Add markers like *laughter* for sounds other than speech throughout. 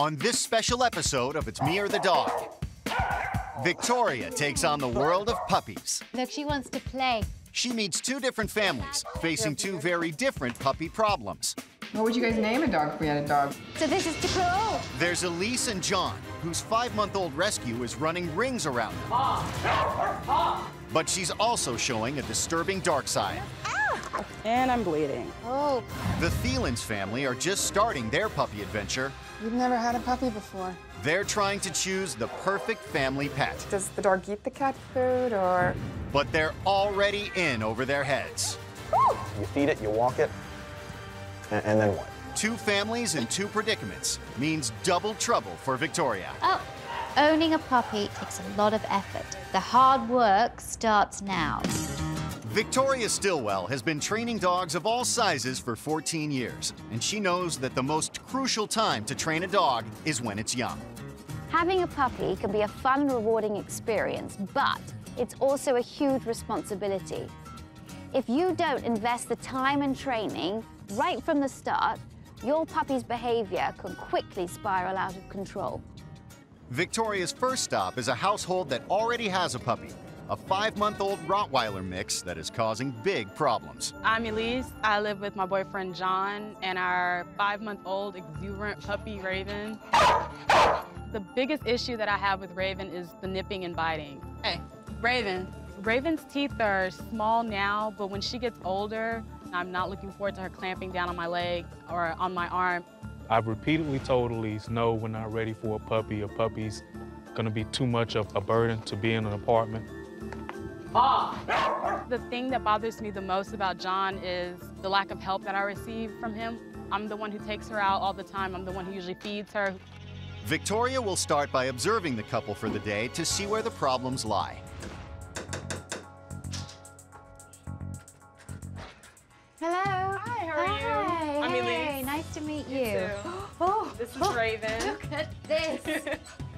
On this special episode of It's Me or the Dog, Victoria takes on the world of puppies. Look, she wants to play. She meets two different families facing two very different puppy problems. What would you guys name a dog if we had a dog? So this is Dakota. There's Elise and John, whose five month old rescue is running rings around them. But she's also showing a disturbing dark side. Ah! And I'm bleeding. Oh, The Thielens family are just starting their puppy adventure. We've never had a puppy before. They're trying to choose the perfect family pet, Does the dog eat the cat food or? but they're already in over their heads. You feed it, you walk it, and, and then what? Two families and two predicaments means double trouble for Victoria. oh. Owning a puppy takes a lot of effort. The hard work starts now. Victoria Stilwell has been training dogs of all sizes for 14 years, and she knows that the most crucial time to train a dog is when it's young. Having a puppy can be a fun, rewarding experience, but it's also a huge responsibility. If you don't invest the time and training right from the start, your puppy's behavior can quickly spiral out of control. Victoria's first stop is a household that already has a puppy, a five month old Rottweiler mix that is causing big problems. I'm Elise. I live with my boyfriend John and our five month old exuberant puppy Raven. The biggest issue that I have with Raven is the nipping and biting. Hey, Raven. Raven's teeth are small now, but when she gets older, I'm not looking forward to her clamping down on my leg or on my arm. I've repeatedly told Elise, no, we're not ready for a puppy. A puppy's gonna be too much of a burden to be in an apartment. The thing that bothers me the most about John is the lack of help that I receive from him. I'm the one who takes her out all the time. I'm the one who usually feeds her. Victoria will start by observing the couple for the day to see where the problems lie. Hello. Hi, how are you? Hi. I'm hey, Elise. Nice to meet You you. too. *gasps* Oh, This is oh, Raven. look at this.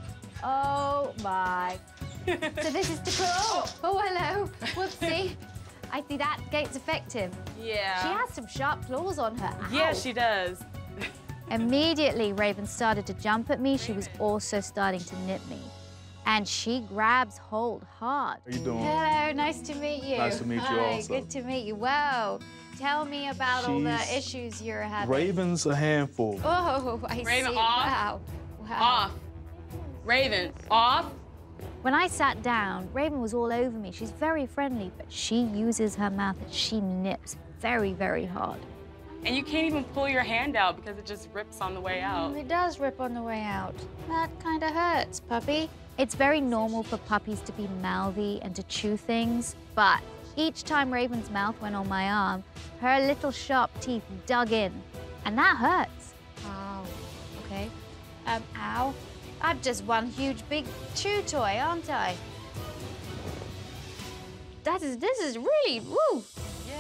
*laughs* oh my. So this is Dakota. Oh, oh, hello. Whoopsie. I see that gate's effective. Yeah. She has some sharp claws on her. Yeah, she does. Immediately, Raven started to jump at me. She was also starting to nip me. And she grabs hold hard. How you doing? Hello, nice to meet you. Nice to meet you Hi, also. Good to meet you. Wow. Tell me about all the issues you're having. Raven's a handful. Oh, I Raven, see. off. Wow. Wow. Off. Raven, off. When I sat down, Raven was all over me. She's very friendly, but she uses her mouth and she nips very, very hard. And you can't even pull your hand out because it just rips on the way out. It does rip on the way out. That kind of hurts, puppy. It's very normal for puppies to be mouthy and to chew things, but each time Raven's mouth went on my arm, her little sharp teeth dug in, and that hurts. Ow. Okay. Um, ow. I'm just one huge big chew toy, aren't I? That is, this is really, woo. Yeah.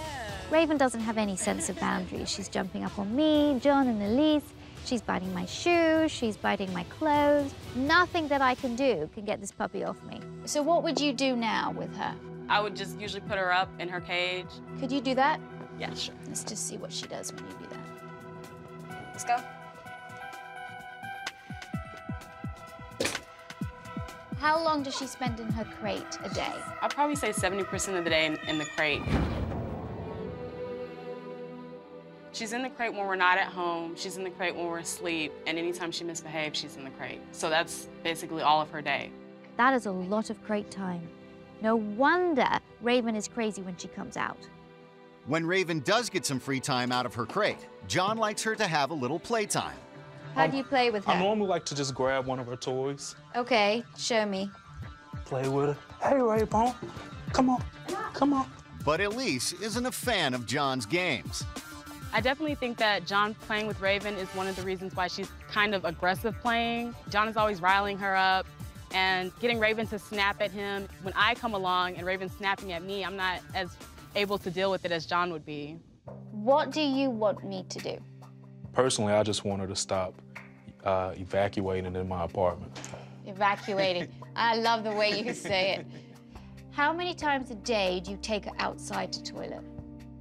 Raven doesn't have any sense of boundaries. She's jumping up on me, John, and Elise. She's biting my shoes. She's biting my clothes. Nothing that I can do can get this puppy off me. So, what would you do now with her? I would just usually put her up in her cage. Could you do that? Yeah, sure. Let's just see what she does when you do that. Let's go. How long does she spend in her crate a day? I'd probably say 70% of the day in, in the crate. She's in the crate when we're not at home. She's in the crate when we're asleep. And anytime she misbehaves, she's in the crate. So that's basically all of her day. That is a lot of crate time. No wonder Raven is crazy when she comes out. When Raven does get some free time out of her crate, John likes her to have a little playtime. How um, do you play with her? I normally like to just grab one of her toys, Okay, show me. play with her. Hey, Raybone, come on, come on. But Elise isn't a fan of John's games. I definitely think that John playing with Raven is one of the reasons why she's kind of aggressive playing. John is always riling her up and getting Raven to snap at him. When I come along and Raven's snapping at me, I'm not as able to deal with it as John would be. What do you want me to do? Personally, I just want her to stop uh, evacuating in my apartment. Evacuating. *laughs* I love the way you say it. How many times a day do you take her outside to toilet?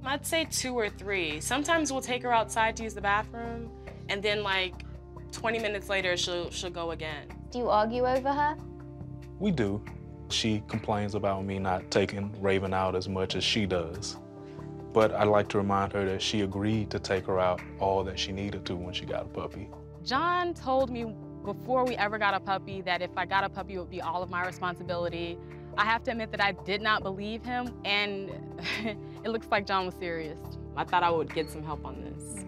I'd say two or three. Sometimes we'll take her outside to use the bathroom, and then like 20 minutes later, she'll, she'll go again. Do you argue over her? We do. She complains about me not taking Raven out as much as she does. But I'd like to remind her that she agreed to take her out all that she needed to when she got a puppy. John told me before we ever got a puppy that if I got a puppy, it would be all of my responsibility. I have to admit that I did not believe him, and *laughs* it looks like John was serious. I thought I would get some help on this.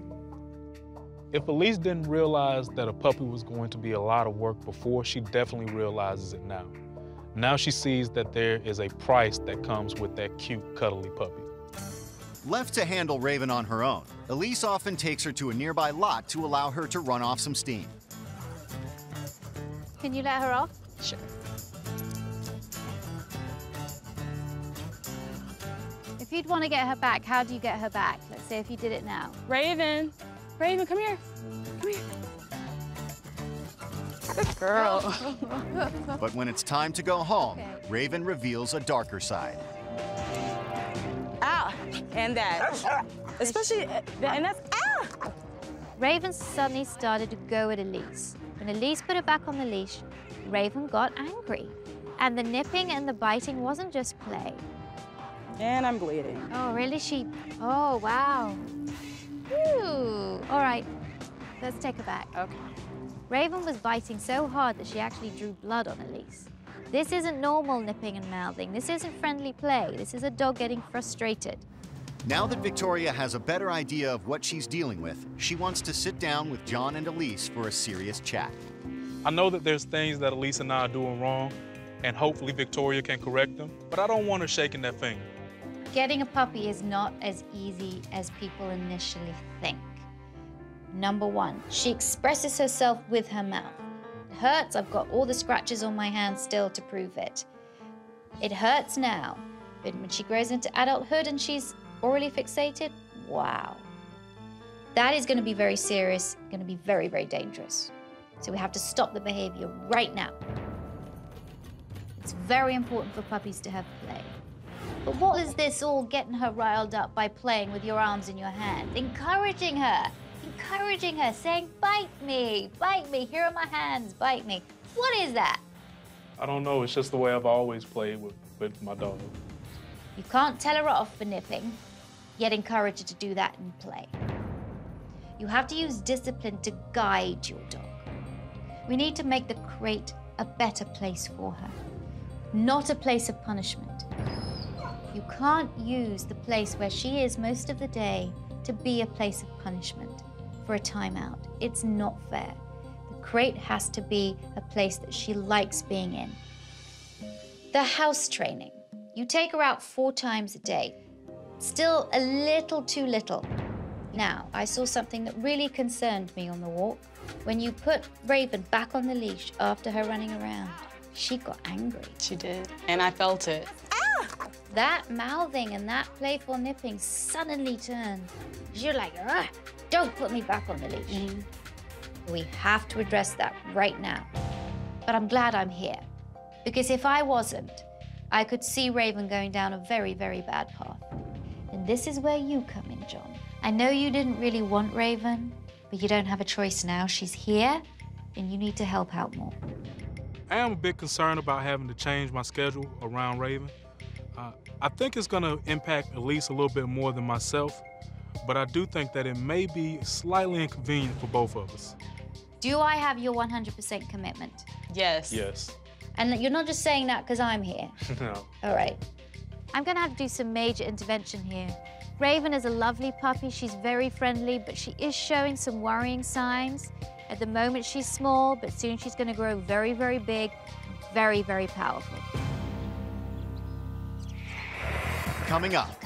If Elise didn't realize that a puppy was going to be a lot of work before, she definitely realizes it now. Now she sees that there is a price that comes with that cute, cuddly puppy. Left to handle Raven on her own, Elise often takes her to a nearby lot to allow her to run off some steam. Can you let her off? Sure. If you'd want to get her back, how do you get her back? Let's say if you did it now. Raven, Raven, come here. Come here. Good girl. *laughs* But when it's time to go home, Okay. Raven reveals a darker side. And that. Especially, uh, and that's, ah! Raven suddenly started to go at Elise. When Elise put her back on the leash, Raven got angry. And the nipping and the biting wasn't just play. And I'm bleeding. Oh, really? She. Oh, wow. Ooh. All right. Let's take her back. Okay. Raven was biting so hard that she actually drew blood on Elise. This isn't normal nipping and mouthing. This isn't friendly play. This is a dog getting frustrated. Now that Victoria has a better idea of what she's dealing with, she wants to sit down with John and Elise for a serious chat. I know that there's things that Elise and I are doing wrong, and hopefully Victoria can correct them, but I don't want her shaking that finger. Getting a puppy is not as easy as people initially think. Number one, she expresses herself with her mouth. Hurts. I've got all the scratches on my hand still to prove it. It hurts now, but when she grows into adulthood and she's orally fixated, wow. That is going to be very serious, going to be very, very dangerous. So we have to stop the behavior right now. It's very important for puppies to have play. But what is this all getting her riled up by playing with your arms in your hand? Encouraging her, encouraging her, saying, bite me, bite me, here are my hands, bite me. What is that? I don't know, it's just the way I've always played with, with my dog. You can't tell her off for nipping, yet encourage her to do that in play. You have to use discipline to guide your dog. We need to make the crate a better place for her, not a place of punishment. You can't use the place where she is most of the day to be a place of punishment for a timeout. It's not fair. The crate has to be a place that she likes being in. The house training. You take her out four times a day. Still a little too little. Now, I saw something that really concerned me on the walk. When you put Raven back on the leash after her running around, she got angry. She did. And I felt it. That mouthing and that playful nipping suddenly turned. You're like, ah, don't put me back on the leash. We have to address that right now. But I'm glad I'm here. Because if I wasn't, I could see Raven going down a very, very bad path. And this is where you come in, John. I know you didn't really want Raven, but you don't have a choice now. She's here, and you need to help out more. I am a bit concerned about having to change my schedule around Raven. Uh, I think it's going to impact Elise a little bit more than myself, but I do think that it may be slightly inconvenient for both of us. Do I have your 100% commitment? Yes. Yes. And you're not just saying that because I'm here. *laughs* no. All right. I'm going to have to do some major intervention here. Raven is a lovely puppy. She's very friendly, but she is showing some worrying signs. At the moment, she's small, but soon she's going to grow very, very big, very, very powerful. Coming up,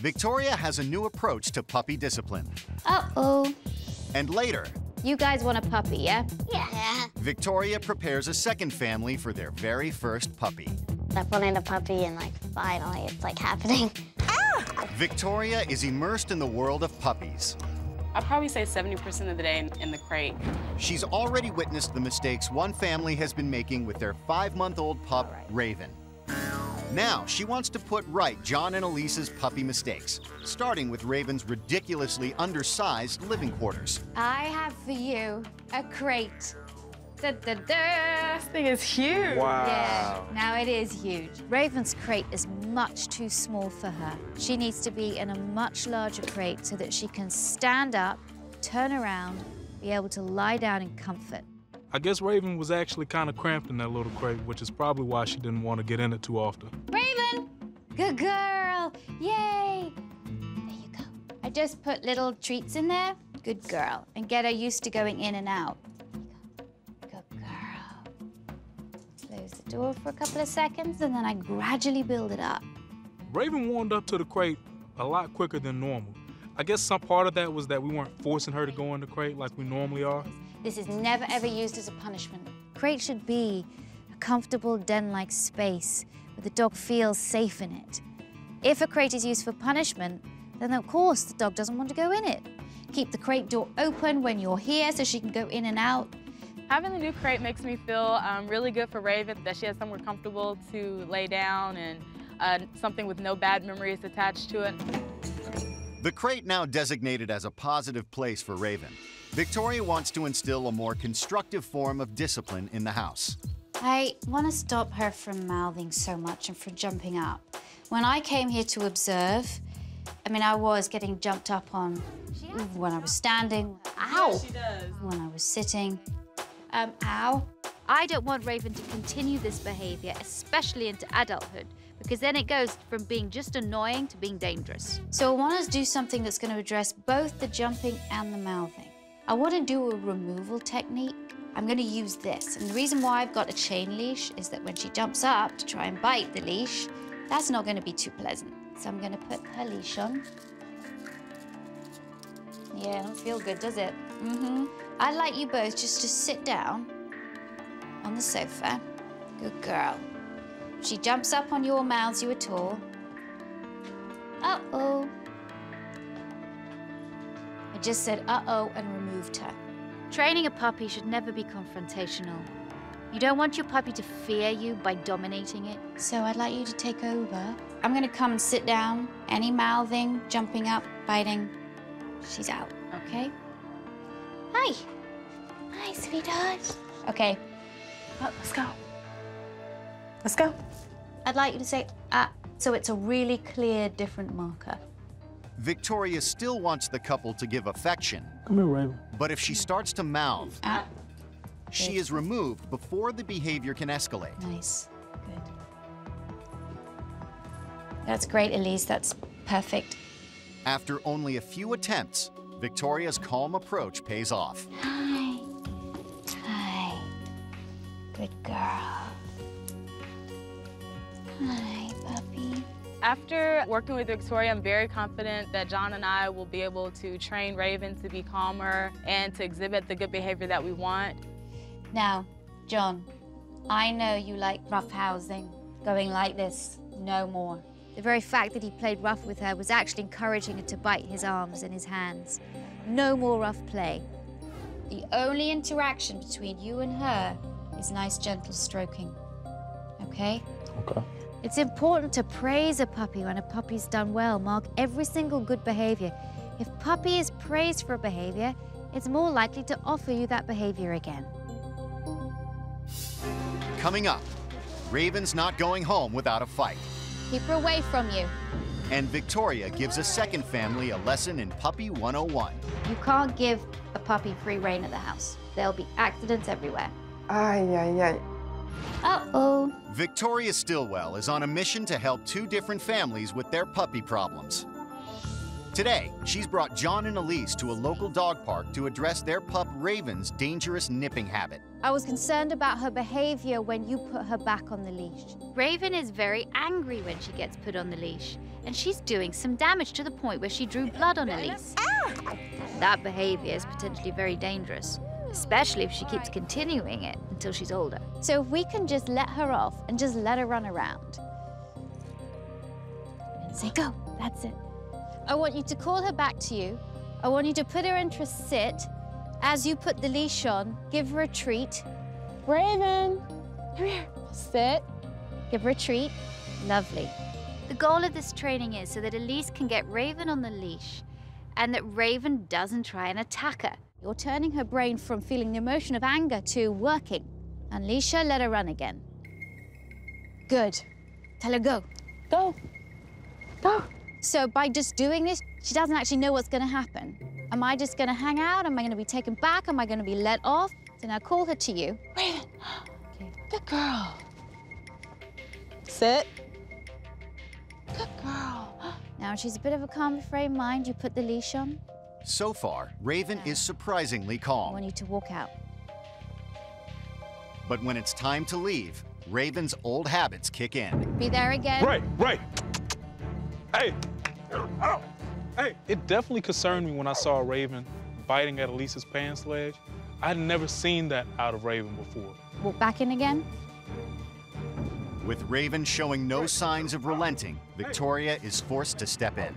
Victoria has a new approach to puppy discipline. Uh-oh. And later, You guys want a puppy, yeah? Yeah. Victoria prepares a second family for their very first puppy. I wanted a puppy and like finally it's like happening. Ah! Victoria is immersed in the world of puppies. I'd probably say 70% of the day in, in the crate. She's already witnessed the mistakes one family has been making with their five month old pup, Raven. Now, she wants to put right John and Elise's puppy mistakes, starting with Raven's ridiculously undersized living quarters. I have for you a crate. Da, da, da. This thing is huge. Wow. Yeah, now it is huge. Raven's crate is much too small for her. She needs to be in a much larger crate so that she can stand up, turn around, be able to lie down in comfort. I guess Raven was actually kind of cramped in that little crate, which is probably why she didn't want to get in it too often. Raven! Good girl! Yay! There you go. I just put little treats in there. Good girl. And get her used to going in and out. Good girl. Close the door for a couple of seconds, and then I gradually build it up. Raven warmed up to the crate a lot quicker than normal. I guess some part of that was that we weren't forcing her to go in the crate like we normally are. This is never ever used as a punishment. Crate should be a comfortable den-like space where the dog feels safe in it. If a crate is used for punishment, then of course the dog doesn't want to go in it. Keep the crate door open when you're here so she can go in and out. Having the new crate makes me feel um, really good for Raven, that she has somewhere comfortable to lay down and uh, something with no bad memories attached to it. The crate now designated as a positive place for Raven. Victoria wants to instill a more constructive form of discipline in the house. I want to stop her from mouthing so much and from jumping up. When I came here to observe, I mean, I was getting jumped up on when I was standing. Ow! She when I was sitting. Um, ow. I don't want Raven to continue this behavior, especially into adulthood, because then it goes from being just annoying to being dangerous. So I want to do something that's going to address both the jumping and the mouthing. I want to do a removal technique. I'm going to use this. And the reason why I've got a chain leash is that when she jumps up to try and bite the leash, that's not going to be too pleasant. So I'm going to put her leash on. Yeah, don't feel good, does it? Mm-hmm. I'd like you both just to sit down on the sofa. Good girl. She jumps up on your mouths you at all. Uh-oh. I just said uh-oh and removed her. Training a puppy should never be confrontational. You don't want your puppy to fear you by dominating it. So I'd like you to take over. I'm gonna come and sit down. Any mouthing, jumping up, biting, she's out, okay? Hi. Hi, sweetheart. Okay, Oh, let's go. Let's go. I'd like you to say ah, so it's a really clear, different marker. Victoria still wants the couple to give affection, Come here, Raven. but if she starts to mouth, Ah, she is removed before the behavior can escalate. nice. Good. That's great, Elise. That's perfect. After only a few attempts, Victoria's calm approach pays off. Hi. Hi. Good girl. Hi, puppy. After working with Victoria, I'm very confident that John and I will be able to train Raven to be calmer and to exhibit the good behavior that we want. Now, John, I know you like rough housing, going like this, no more. The very fact that he played rough with her was actually encouraging her to bite his arms and his hands. No more rough play. The only interaction between you and her is nice, gentle stroking. Okay? Okay. It's important to praise a puppy when a puppy's done well. Mark every single good behavior. If puppy is praised for a behavior, it's more likely to offer you that behavior again. Coming up, Raven's not going home without a fight. Keep her away from you. And Victoria gives a second family a lesson in Puppy 101. You can't give a puppy free reign at the house. There'll be accidents everywhere. Ay, ay, ay. Uh-oh. Victoria Stilwell is on a mission to help two different families with their puppy problems. Today, she's brought John and Elise to a local dog park to address their pup Raven's dangerous nipping habit. I was concerned about her behavior when you put her back on the leash. Raven is very angry when she gets put on the leash, and she's doing some damage to the point where she drew blood on Elise. Ah! That behavior is potentially very dangerous, especially if she keeps continuing it until she's older. So if we can just let her off and just let her run around. And say, go, that's it. I want you to call her back to you. I want you to put her into a sit. As you put the leash on, give her a treat. Raven, come here. Sit. Give her a treat. Lovely. The goal of this training is so that Elise can get Raven on the leash and that Raven doesn't try and attack her. You're turning her brain from feeling the emotion of anger to working. Unleash her, let her run again. Good. Tell her go. Go. Go. So by just doing this, she doesn't actually know what's going to happen. Am I just going to hang out? Am I going to be taken back? Am I going to be let off? So now call her to you. Raven. Okay. Good girl. Sit. Good girl. *gasps* Now she's a bit of a calm frame mind. You put the leash on. So far, Raven is surprisingly I calm. want you to walk out. But when it's time to leave, Raven's old habits kick in. Be there again. Right, right. Hey. Ow. Hey, it definitely concerned me when I saw Raven biting at Elisa's pants leg. I'd never seen that out of Raven before. Walk back in again. With Raven showing no signs of relenting, Victoria is forced to step in.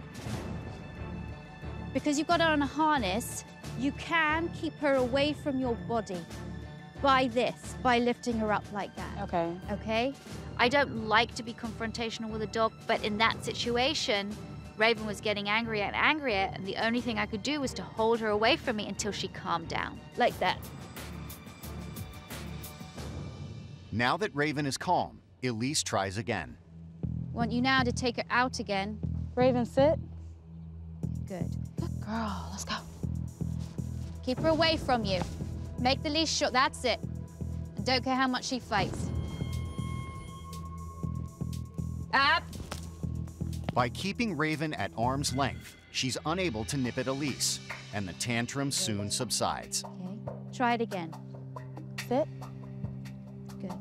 Because you've got her on a harness, you can keep her away from your body by this, by lifting her up like that. Okay. Okay? I don't like to be confrontational with a dog, but in that situation, Raven was getting angrier and angrier, and the only thing I could do was to hold her away from me until she calmed down. Like that. Now that Raven is calm, Elise tries again. Want you now to take her out again. Raven, sit. Good. Good girl. Let's go. Keep her away from you. Make the leash short. That's it. And don't care how much she fights. Up. By keeping Raven at arm's length, she's unable to nip at Elise, and the tantrum soon subsides. Okay. Try it again. Sit. Good.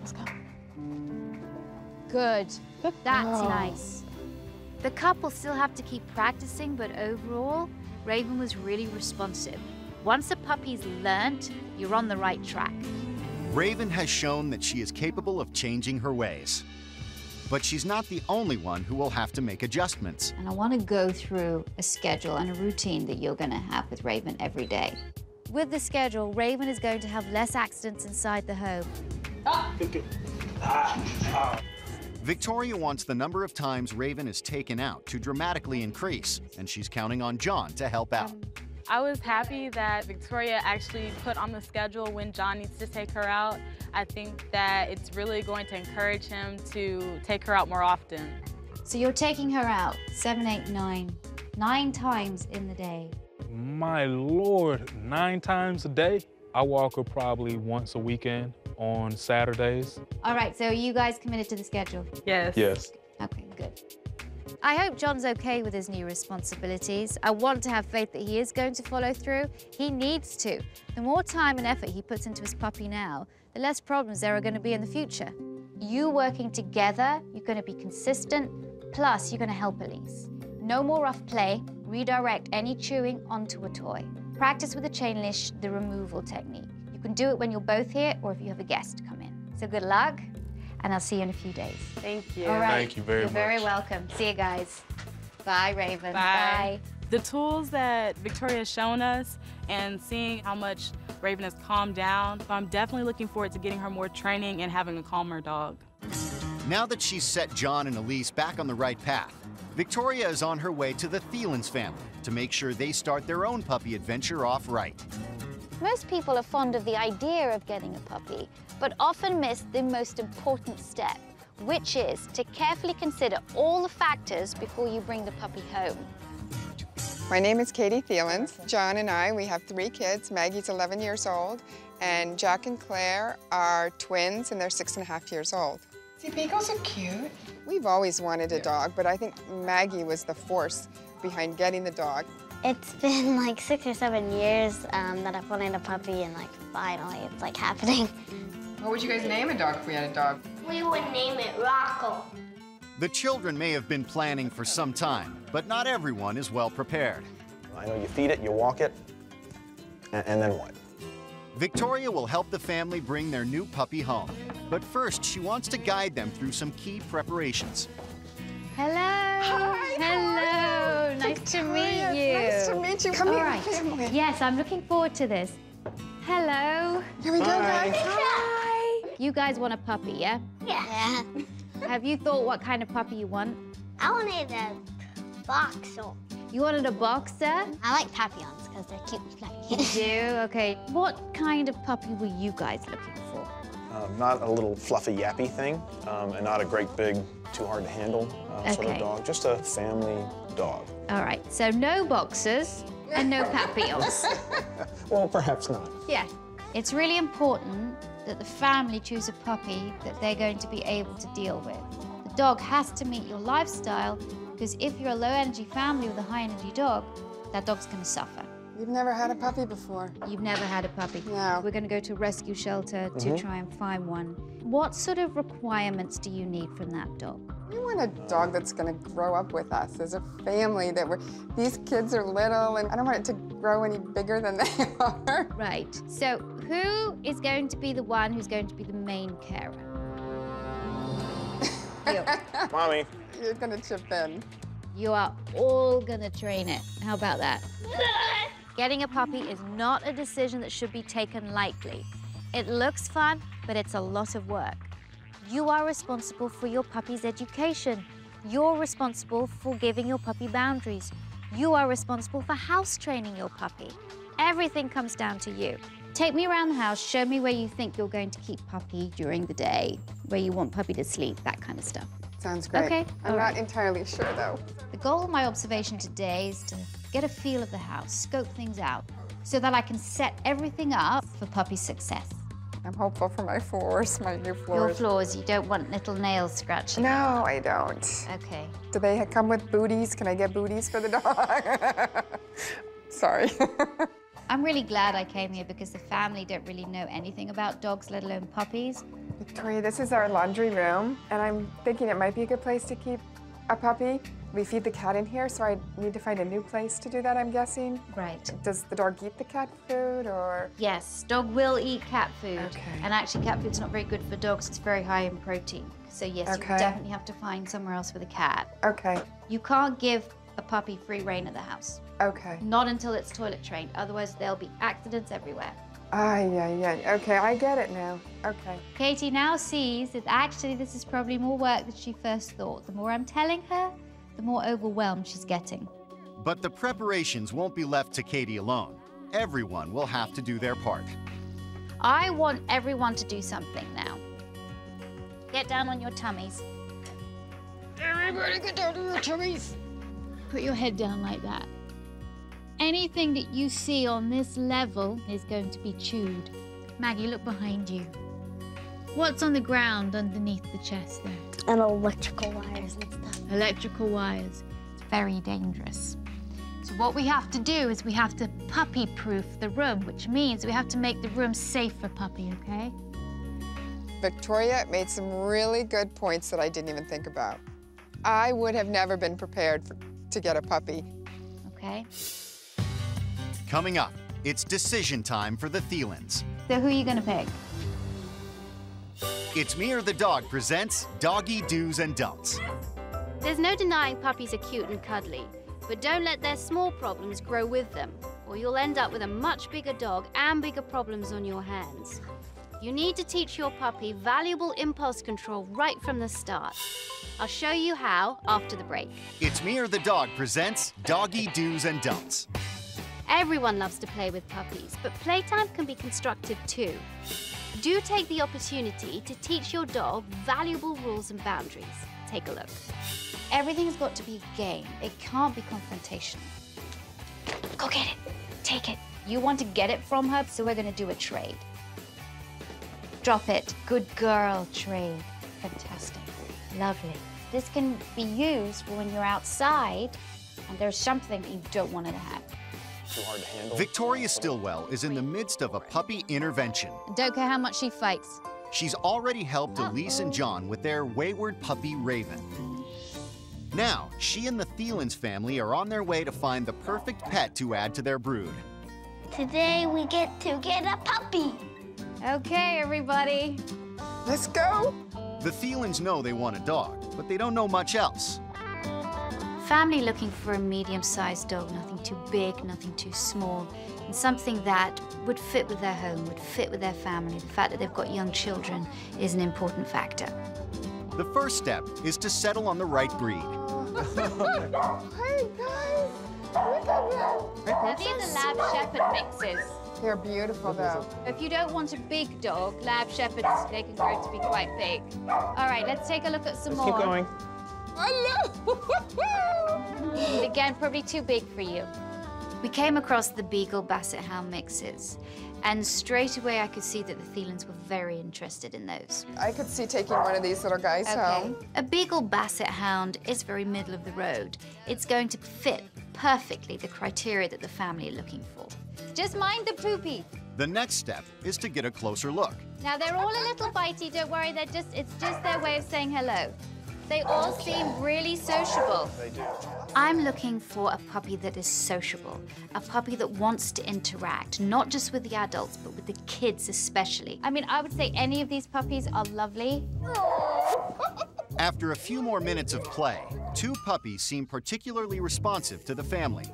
Let's go. Good. Good That's girl. nice. The couple still have to keep practicing, but overall, Raven was really responsive. Once a puppy's learnt, you're on the right track. Raven has shown that she is capable of changing her ways. But she's not the only one who will have to make adjustments. And I want to go through a schedule and a routine that you're going to have with Raven every day. With the schedule, Raven is going to have less accidents inside the home. Ah, ah, ah. Victoria wants the number of times Raven is taken out to dramatically increase, and she's counting on John to help out. Um, I was happy that Victoria actually put on the schedule when John needs to take her out. I think that it's really going to encourage him to take her out more often. So you're taking her out seven, eight, nine, nine times in the day. My lord, nine times a day? I walk her probably once a weekend on Saturdays. All right, so are you guys committed to the schedule? Yes. Yes. Okay, good. I hope John's okay with his new responsibilities. I want to have faith that he is going to follow through. He needs to. The more time and effort he puts into his puppy now, the less problems there are going to be in the future. You working together, you're going to be consistent, plus you're going to help Elise. No more rough play. Redirect any chewing onto a toy. Practice with the chain leash the removal technique. You can do it when you're both here or if you have a guest come in. So good luck, and I'll see you in a few days. Thank you. All right. Thank you very much. You're very welcome. See you guys. Bye, Raven. Bye. The tools that Victoria has shown us and seeing how much Raven has calmed down, I'm definitely looking forward to getting her more training and having a calmer dog. Now that she's set John and Elise back on the right path, Victoria is on her way to the Thielens family to make sure they start their own puppy adventure off right. Most people are fond of the idea of getting a puppy, but often miss the most important step, which is to carefully consider all the factors before you bring the puppy home. My name is Katie Thielens. John and I, we have three kids. Maggie's 11 years old, and Jack and Claire are twins, and they're six and a half years old. See, beagles are cute. We've always wanted a dog, but I think Maggie was the force behind getting the dog. It's been *laughs* like six or seven years um, that I've wanted a puppy, and like finally, it's like happening. What would you guys name a dog if we had a dog? We would name it Rocco. The children may have been planning for some time, but not everyone is well prepared. I know you feed it, you walk it, and, and then what? Victoria will help the family bring their new puppy home. But first, she wants to guide them through some key preparations. Hello. Hi. Hello. Nice to meet you. Nice to meet you. Come All here, right. family. Yes, I'm looking forward to this. Hello. Here we go, guys. Hi. You guys want a puppy, yeah? Yeah. Have you thought what kind of puppy you want? I wanted a boxer. You wanted a boxer? I like papillons because they're cute *laughs* and fluffy. You do? *laughs* Okay. What kind of puppy were you guys looking for? Um, not a little fluffy yappy thing, um, and not a great big, too hard to handle uh, sort of dog. Just a family dog. All right, so no boxers and no *laughs* papillons. Well, perhaps not. yeah. It's really important that the family choose a puppy that they're going to be able to deal with. The dog has to meet your lifestyle because if you're a low energy family with a high energy dog, that dog's going to suffer. You've never had a puppy before. You've never had a puppy. No. We're going to go to a rescue shelter to mm-hmm. try and find one. What sort of requirements do you need from that dog? We want a dog that's going to grow up with us as a family. That we're these kids are little, and I don't want it to grow any bigger than they *laughs* are. Right. So, who is going to be the one who's going to be the main carer? You. Mommy, You're going to chip in. You are all gonna train it. How about that? Getting a puppy is not a decision that should be taken lightly. It looks fun, but it's a lot of work. You are responsible for your puppy's education. You're responsible for giving your puppy boundaries. You are responsible for house training your puppy. Everything comes down to you. Take me around the house, show me where you think you're going to keep puppy during the day, where you want puppy to sleep, that kind of stuff. Sounds great. Okay, I'm not right. entirely sure though. The goal of my observation today is to get a feel of the house, scope things out, so that I can set everything up for puppy success. I'm hopeful for my floors, my new floors. Your floors. floors, you don't want little nails scratching. No, I don't. Okay. Do they come with booties? Can I get booties for the dog? *laughs* Sorry. *laughs* I'm really glad I came here because the family don't really know anything about dogs, let alone puppies. Victoria, this is our laundry room, and I'm thinking it might be a good place to keep a puppy. We feed the cat in here, so I need to find a new place to do that, I'm guessing. Right. Does the dog eat the cat food, or? Yes, dog will eat cat food. Okay. And actually, cat food's not very good for dogs. It's very high in protein. So yes, Okay. you definitely have to find somewhere else for the cat. Okay, You can't give a puppy free reign at the house. Okay. Not until it's toilet trained, otherwise there'll be accidents everywhere. Ah, yeah, yeah. Okay, I get it now. Okay. Katie now sees that actually this is probably more work than she first thought. The more I'm telling her, the more overwhelmed she's getting. But the preparations won't be left to Katie alone. Everyone will have to do their part. I want everyone to do something now. Get down on your tummies. Everybody get down on your tummies. Put your head down like that. Anything that you see on this level is going to be chewed. Maggie, look behind you. What's on the ground underneath the chest there? And electrical wires and stuff. electrical wires. It's very dangerous. So what we have to do is we have to puppy-proof the room, which means we have to make the room safe for puppy, okay? Victoria made some really good points that I didn't even think about. I would have never been prepared for, to get a puppy. Okay. Coming up, it's decision time for the Thielens. So who are you gonna pick? It's Me or the Dog presents Doggy Do's and Don'ts. There's no denying puppies are cute and cuddly, but don't let their small problems grow with them, or you'll end up with a much bigger dog and bigger problems on your hands. You need to teach your puppy valuable impulse control right from the start. I'll show you how after the break. It's Me or the Dog presents Doggy Do's and Don'ts. Everyone loves to play with puppies, but playtime can be constructive too. Do take the opportunity to teach your dog valuable rules and boundaries. Take a look. Everything's got to be a game. It can't be confrontational. Go get it. Take it. You want to get it from her, so we're gonna do a trade. Drop it. Good girl, trade. Fantastic. Lovely. This can be used when you're outside and there's something you don't want to have. Too hard to handle. Victoria Stilwell is in the midst of a puppy intervention. Don't care how much she fights. She's already helped Elise and John with their wayward puppy Raven. Now, she and the Thielens family are on their way to find the perfect pet to add to their brood. Today we get to get a puppy. Okay, everybody. Let's go. The Thielens know they want a dog, but they don't know much else. Family looking for a medium-sized dog, nothing too big, nothing too small, and something that would fit with their home, would fit with their family. The fact that they've got young children is an important factor. The first step is to settle on the right breed. hey guys, look at them. These are lab shepherd mixes. They're beautiful though. If you don't want a big dog, lab shepherds, they can grow to be quite big. All right, let's take a look at some Let's more. keep going. Again, probably too big for you. We came across the Beagle Basset Hound mixes, and straight away I could see that the Thielens were very interested in those. I could see taking one of these little guys home. A Beagle Basset Hound is very middle of the road. It's going to fit perfectly the criteria that the family are looking for. Just mind the poopy. The next step is to get a closer look. Now they're all a little bitey. Don't worry. They're just it's just their way of saying hello. They all seem really sociable. They do. I'm looking for a puppy that is sociable, a puppy that wants to interact, not just with the adults, but with the kids especially. I mean, I would say any of these puppies are lovely. After a few more minutes of play, two puppies seem particularly responsive to the family.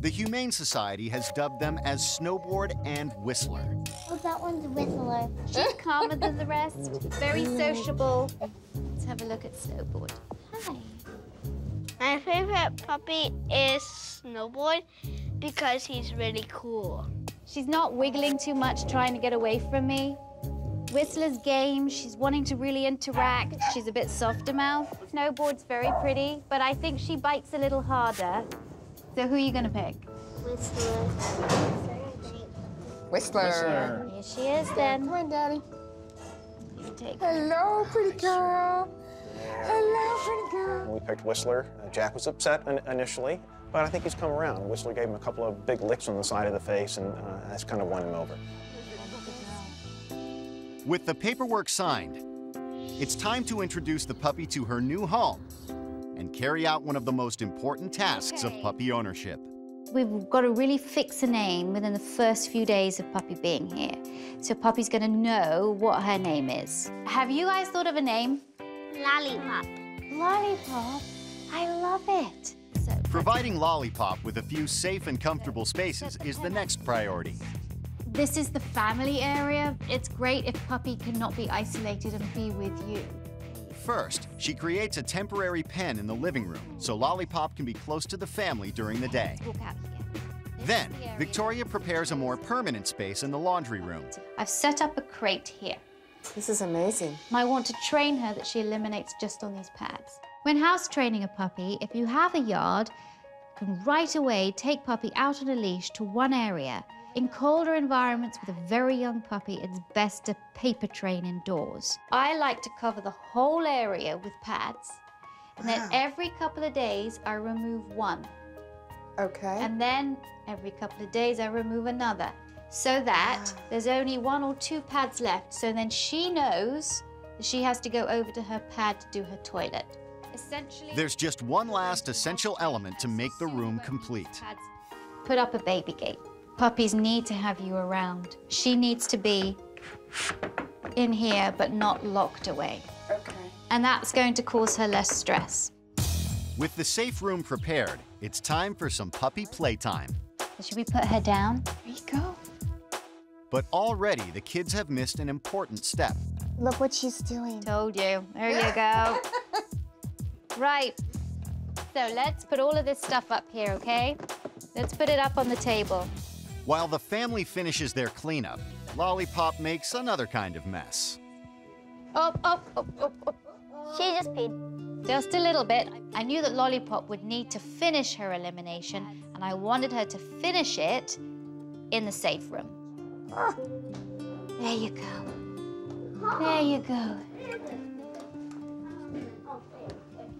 The Humane Society has dubbed them as Snowboard and Whistler. Oh, that one's Whistler. She's *laughs* calmer than the rest, very mm. sociable. Let's have a look at Snowboard. Hi. My favorite puppy is Snowboard because he's really cool. She's not wiggling too much, trying to get away from me. Whistler's game, she's wanting to really interact. She's a bit softer mouth. Snowboard's very pretty, but I think she bites a little harder. So who are you gonna pick? Whistler. Whistler. Here she is then. Come on, Daddy. You take. Hello, pretty girl. Hello, pretty girl. When we picked Whistler, uh, Jack was upset in- initially, but I think he's come around. Whistler gave him a couple of big licks on the side of the face, and uh, that's kind of won him over. With the paperwork signed, it's time to introduce the puppy to her new home and carry out one of the most important tasks of puppy ownership. We've got to really fix a name within the first few days of Puppy being here. So Puppy's gonna know what her name is. Have you guys thought of a name? Lollipop. Lollipop. I love it. So Providing Lollipop with a few safe and comfortable spaces is the next priority. This is the family area. It's great if Puppy cannot be isolated and be with you. First, she creates a temporary pen in the living room so Lollipop can be close to the family during the day. Walk out here. This Then, is the area. Victoria prepares a more permanent space in the laundry room. I've set up a crate here. This is amazing. And I want to train her that she eliminates just on these pads. When house training a puppy, if you have a yard, you can right away take puppy out on a leash to one area. In colder environments with a very young puppy, it's best to paper train indoors. I like to cover the whole area with pads. And then every couple of days, I remove one. Okay. And then every couple of days, I remove another. So that there's only one or two pads left. So then she knows that she has to go over to her pad to do her toilet. Essentially, There's just one last essential element to make the room complete. Put up a baby gate. Puppies need to have you around. She needs to be in here, but not locked away. okay. And that's going to cause her less stress. With the safe room prepared, it's time for some puppy playtime. Should we put her down? There you go. But already the kids have missed an important step. Look what she's doing. Told you. There you go. *laughs* right. So let's put all of this stuff up here, okay? Let's put it up on the table. While the family finishes their cleanup, Lollipop makes another kind of mess. Oh, oh, oh, oh, oh. She just peed. Just a little bit. I knew that Lollipop would need to finish her elimination, and I wanted her to finish it in the safe room. There you go. There you go.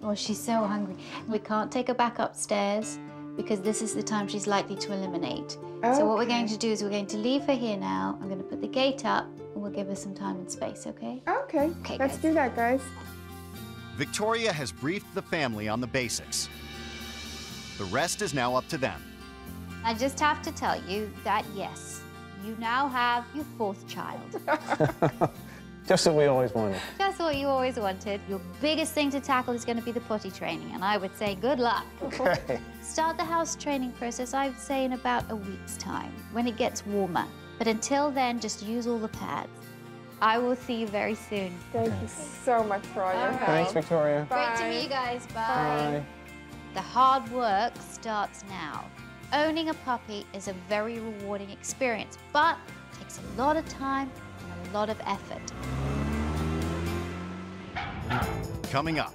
Oh, she's so hungry. We can't take her back upstairs because this is the time she's likely to eliminate. So what we're going to do is we're going to leave her here now. I'm going to put the gate up and we'll give her some time and space, okay? Okay. Okay, Let's guys. do that, guys. Victoria has briefed the family on the basics. The rest is now up to them. I just have to tell you that yes, you now have your fourth child. *laughs* *laughs* Just what we always wanted. Just what you always wanted. Your biggest thing to tackle is going to be the potty training, and I would say good luck. Okay. Start the house training process, I would say, in about a week's time when it gets warmer. But until then, just use all the pads. I will see you very soon. Thank you so much for all, your right. help. Thanks, Victoria. Bye. Great to meet you guys. Bye. Bye. The hard work starts now. Owning a puppy is a very rewarding experience, but takes a lot of time and a lot of effort. Coming up,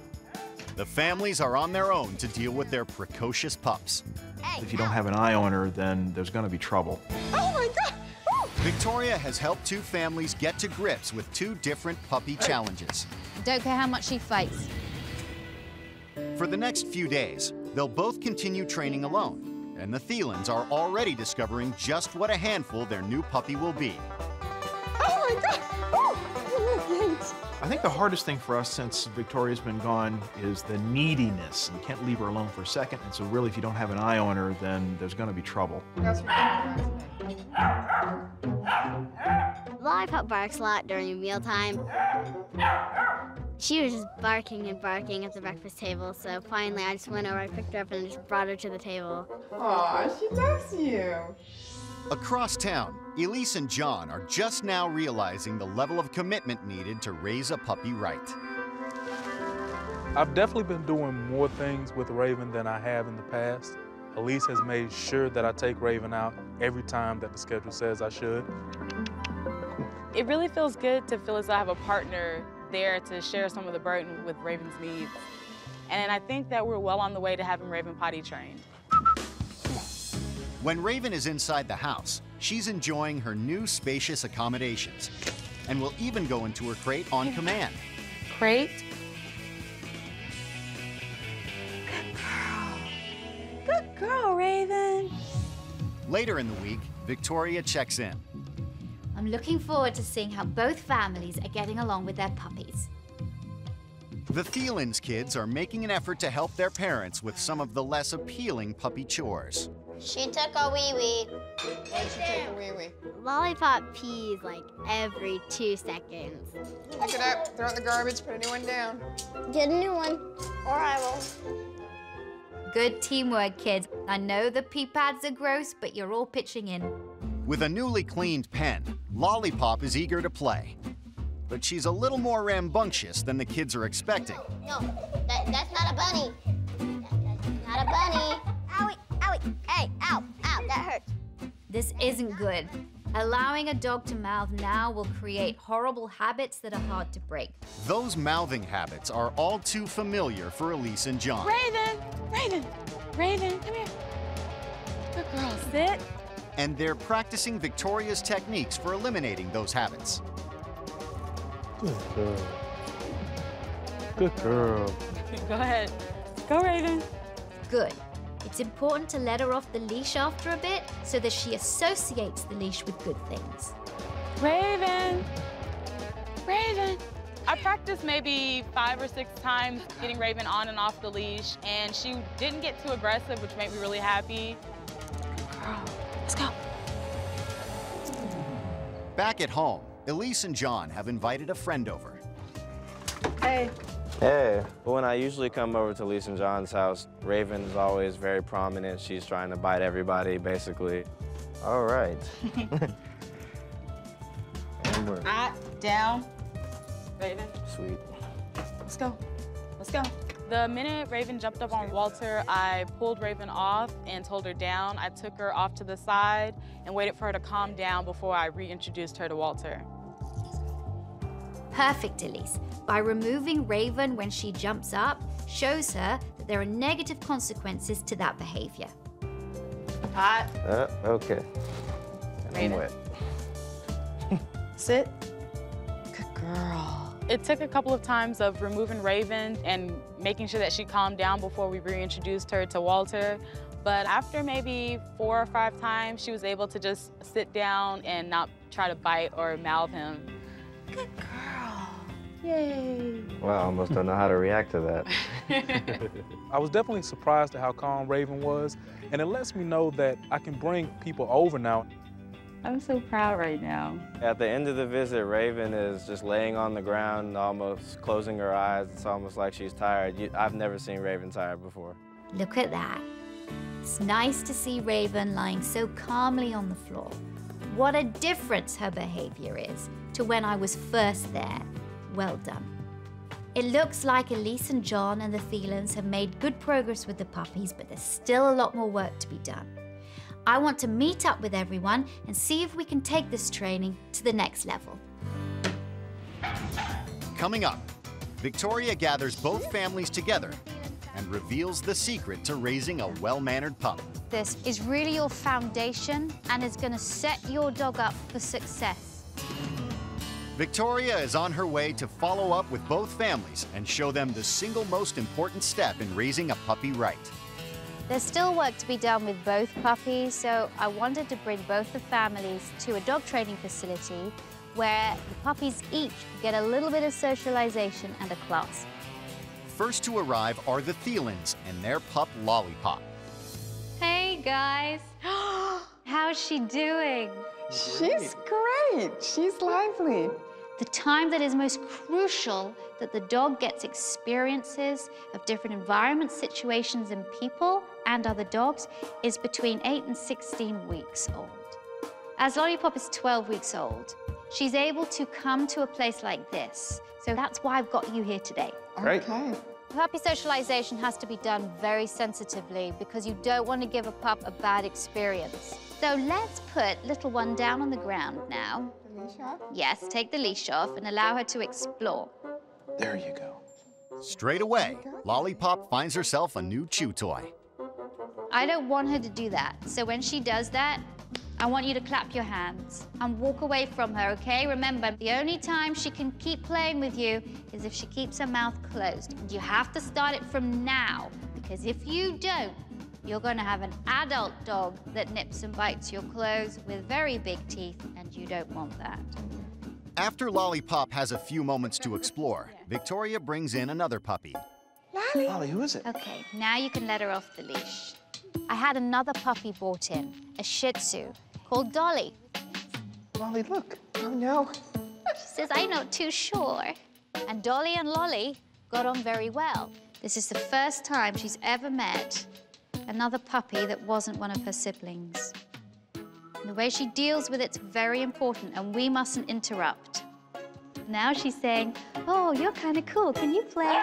the families are on their own to deal with their precocious pups. If you don't have an eye on her, then there's going to be trouble. Oh my God! Victoria has helped two families get to grips with two different puppy challenges. Don't care how much she fights. For the next few days, they'll both continue training alone, and the Thielens are already discovering just what a handful their new puppy will be. I think the hardest thing for us since Victoria's been gone is the neediness. You can't leave her alone for a second, and so really, if you don't have an eye on her, then there's going to be trouble. Well, Lollipop barks a lot during mealtime. She was just barking and barking at the breakfast table, so finally I just went over, I picked her up, and just brought her to the table. Aw, she loves you. Across town, Elise and John are just now realizing the level of commitment needed to raise a puppy right. I've definitely been doing more things with Raven than I have in the past. Elise has made sure that I take Raven out every time that the schedule says I should. It really feels good to feel as though I have a partner there to share some of the burden with Raven's needs. And I think that we're well on the way to having Raven potty trained. When Raven is inside the house, she's enjoying her new spacious accommodations and will even go into her crate on command. Crate? Good girl, Good girl, Raven. Later in the week, Victoria checks in. I'm looking forward to seeing how both families are getting along with their puppies. The Thielens kids are making an effort to help their parents with some of the less appealing puppy chores. She took a wee wee. Why she take a wee wee? Lollipop pees like every two seconds. Pick it up, throw it in the garbage, put a new one down. Get a new one, or I will. Good teamwork, kids. I know the pee pads are gross, but you're all pitching in. With a newly cleaned pen, Lollipop is eager to play. But she's a little more rambunctious than the kids are expecting. No, that, that's not a bunny. That- that's not a bunny. Owie, owie, hey, ow, ow, that hurts. This isn't good. Allowing a dog to mouth now will create horrible habits that are hard to break. Those mouthing habits are all too familiar for Elise and John. Raven, Raven, Raven, come here. Good girl, sit. And they're practicing Victoria's techniques for eliminating those habits. Good girl. Good girl. Go ahead. Go, Raven. Good. It's important to let her off the leash after a bit so that she associates the leash with good things. Raven. Raven. I practiced maybe five or six times getting Raven on and off the leash, and she didn't get too aggressive, which made me really happy. Girl, let's go. Back at home, Elise and John have invited a friend over. Hey. Hey, when I usually come over to Lisa and John's house, Raven is always very prominent. She's trying to bite everybody, basically. All right. *laughs* and we're down. Raven. sweet. Let's go. Let's go. The minute Raven jumped up on Walter, I pulled Raven off and told her down. I took her off to the side and waited for her to calm down before I reintroduced her to Walter. Perfect, Elise. By removing Raven when she jumps up, shows her that there are negative consequences to that behavior. Hot. Uh, okay. And I'm wet. *laughs* Sit. Good girl. It took a couple of times of removing Raven and making sure that she calmed down before we reintroduced her to Walter. But after maybe four or five times, she was able to just sit down and not try to bite or mouth him. Good girl. Yay. Well, I almost don't know how to react to that. *laughs* I was definitely surprised at how calm Raven was, and it lets me know that I can bring people over now. I'm so proud right now. At the end of the visit, Raven is just laying on the ground, almost closing her eyes. It's almost like she's tired. You, I've never seen Raven tired before. Look at that. It's nice to see Raven lying so calmly on the floor. What a difference her behavior is. to when I was first there. Well done. It looks like Elise and John and the Thielens have made good progress with the puppies, but there's still a lot more work to be done. I want to meet up with everyone and see if we can take this training to the next level. Coming up, Victoria gathers both families together and reveals the secret to raising a well-mannered pup. This is really your foundation and is going to set your dog up for success. Victoria is on her way to follow up with both families and show them the single most important step in raising a puppy right. There's still work to be done with both puppies, so I wanted to bring both the families to a dog training facility where the puppies each get a little bit of socialization and a class. First to arrive are the Thielens and their pup Lollipop. Hey guys, *gasps* oh, how's she doing? She's great. She's lively. The time that is most crucial that the dog gets experiences of different environments, situations, and people and other dogs is between 8 and 16 weeks old. As Lollipop is 12 weeks old, she's able to come to a place like this. So that's why I've got you here today. Great. Okay. Puppy socialization has to be done very sensitively because you don't want to give a pup a bad experience. So let's put little one down on the ground now. The leash off? Yes, take the leash off and allow her to explore. There you go. Straight away, Lollipop finds herself a new chew toy. I don't want her to do that. So when she does that, I want you to clap your hands and walk away from her, okay? Remember, the only time she can keep playing with you is if she keeps her mouth closed. And you have to start it from now, because if you don't, you're going to have an adult dog that nips and bites your clothes with very big teeth, and you don't want that. After Lollipop has a few moments to explore, Victoria brings in another puppy. Lolly. Molly, who is it? Okay, now you can let her off the leash. I had another puppy brought in, a Shih Tzu, called Dolly. Lolly, look. Oh, no. She says, I'm not too sure. And Dolly and Lolly got on very well. This is the first time she's ever met another puppy that wasn't one of her siblings. The way she deals with it's very important, and we mustn't interrupt. Now she's saying, Oh, you're kind of cool. Can you play?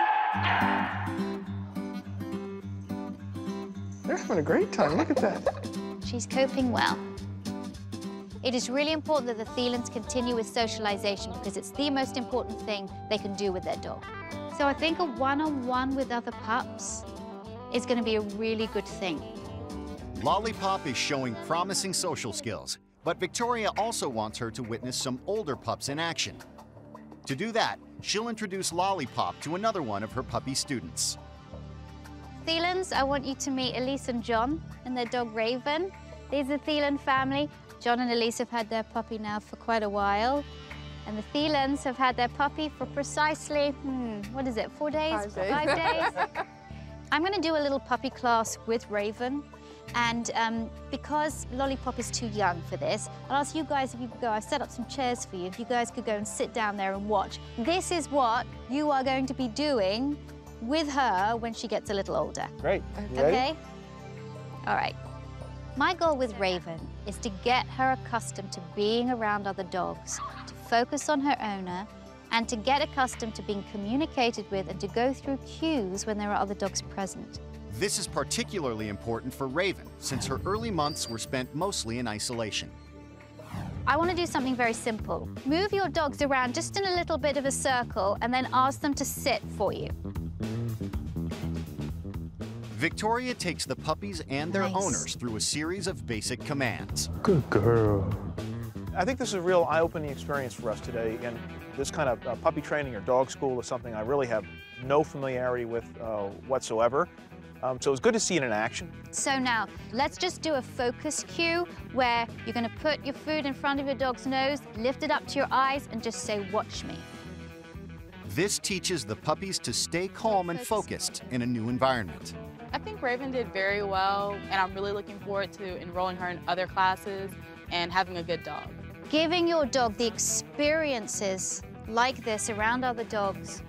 They're having a great time. Look at that. She's coping well. It is really important that the Thielens continue with socialization because it's the most important thing they can do with their dog. So I think a one-on-one with other pups is going to be a really good thing. Lollipop is showing promising social skills, but Victoria also wants her to witness some older pups in action. To do that, she'll introduce Lollipop to another one of her puppy students. Thielens, I want you to meet Elise and John and their dog Raven. These are the Thielen family. John and Elise have had their puppy now for quite a while. And the Thielens have had their puppy for precisely, hmm, what is it, four days? Five days. Five days. *laughs* I'm going to do a little puppy class with Raven. And um, because Lollipop is too young for this, I'll ask you guys if you could go. I've set up some chairs for you. If you guys could go and sit down there and watch. This is what you are going to be doing with her when she gets a little older. Great. You ready? Okay? All right. My goal with Raven is to get her accustomed to being around other dogs, to focus on her owner, and to get accustomed to being communicated with and to go through cues when there are other dogs present. This is particularly important for Raven, since her early months were spent mostly in isolation. I want to do something very simple. Move your dogs around just in a little bit of a circle and then ask them to sit for you. Victoria takes the puppies and their Nice. owners through a series of basic commands. Good girl. I think this is a real eye-opening experience for us today, and this kind of uh, puppy training or dog school is something I really have no familiarity with uh, whatsoever. Um, so it's good to see it in action. So now, let's just do a focus cue where you're going to put your food in front of your dog's nose, lift it up to your eyes, and just say, watch me. This teaches the puppies to stay calm and focused in a new environment. I think Raven did very well, and I'm really looking forward to enrolling her in other classes and having a good dog. Giving your dog the experiences like this around other dogs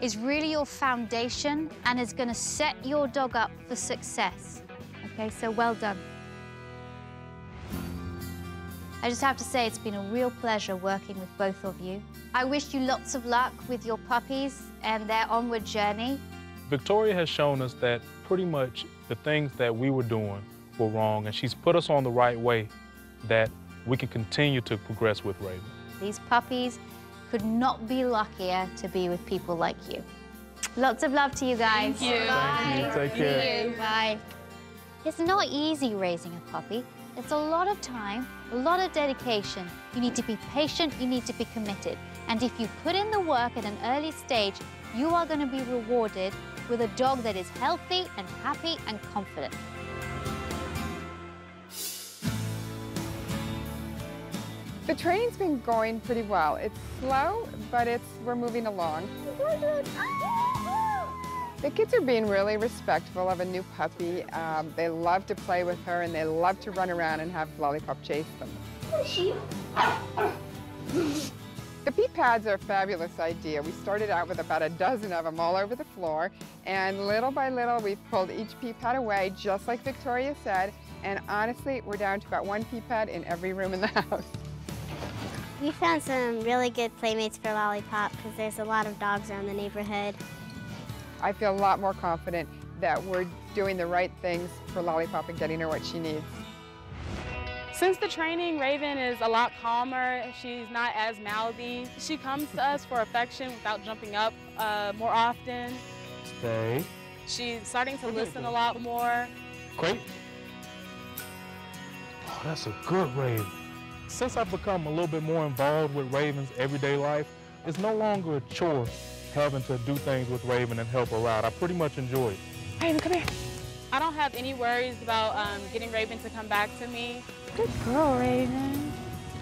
is really your foundation and is going to set your dog up for success. Okay, so well done. I just have to say it's been a real pleasure working with both of you. I wish you lots of luck with your puppies and their onward journey. Victoria has shown us that pretty much the things that we were doing were wrong, and she's put us on the right way that we can continue to progress with Raven. These puppies could not be luckier to be with people like you. Lots of love to you guys. Thank you. Bye. Thank you. Take care. Bye. It's not easy raising a puppy. It's a lot of time, a lot of dedication. You need to be patient, you need to be committed. And if you put in the work at an early stage, you are going to be rewarded with a dog that is healthy and happy and confident. The training's been going pretty well. It's slow, but it's we're moving along. The kids are being really respectful of a new puppy. Um, they love to play with her and they love to run around and have Lollipop chase them. The pee pads are a fabulous idea. We started out with about a dozen of them all over the floor, and little by little we've pulled each pee pad away, just like Victoria said, and honestly, we're down to about one pee pad in every room in the *laughs* house. We found some really good playmates for Lollipop because there's a lot of dogs around the neighborhood. I feel a lot more confident that we're doing the right things for Lollipop and getting her what she needs. Since the training, Raven is a lot calmer. She's not as mouthy. She comes to us for affection without jumping up uh, more often. Stay. She's starting to listen a lot more. Great. Oh, that's a good Raven. Since I've become a little bit more involved with Raven's everyday life, it's no longer a chore having to do things with Raven and help her out. I pretty much enjoy it. Raven, come here. I don't have any worries about um, getting Raven to come back to me. Good girl, Raven.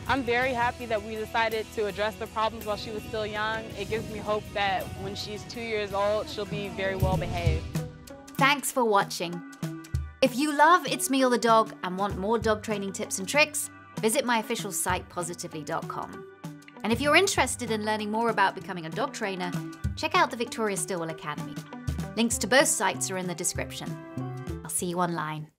I'm very happy that we decided to address the problems while she was still young. It gives me hope that when she's two years old, she'll be very well behaved. Thanks for watching. If you love It's Me or the Dog and want more dog training tips and tricks, visit my official site positively.com. And if you're interested in learning more about becoming a dog trainer, check out the Victoria Stilwell Academy. Links to both sites are in the description. I'll see you online.